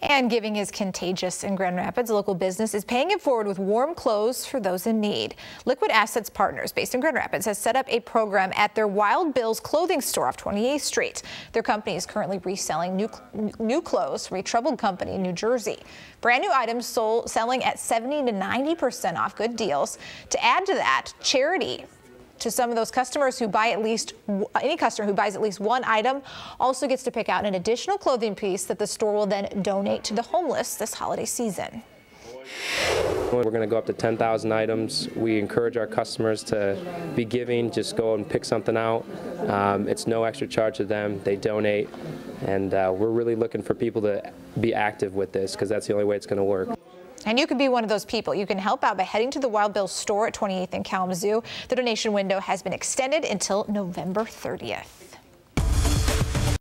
And giving is contagious in Grand Rapids. Local business is paying it forward with warm clothes for those in need. Liquid Assets Partners, based in Grand Rapids, has set up a program at their Wild Bill's clothing store off 28th Street. Their company is currently reselling new, new clothes from a troubled company in New Jersey. Brand new items sold selling at 70 to 90 percent off good deals. To add to that, charity to some of those customers who buy at least any customer who buys at least one item also gets to pick out an additional clothing piece that the store will then donate to the homeless this holiday season. We're going to go up to 10,000 items. We encourage our customers to be giving, just go and pick something out. Um, it's no extra charge to them. They donate. And uh, we're really looking for people to be active with this because that's the only way it's going to work. And you can be one of those people. You can help out by heading to the Wild Bill store at 28th and Kalamazoo. The donation window has been extended until November 30th.